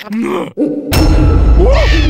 Whoa!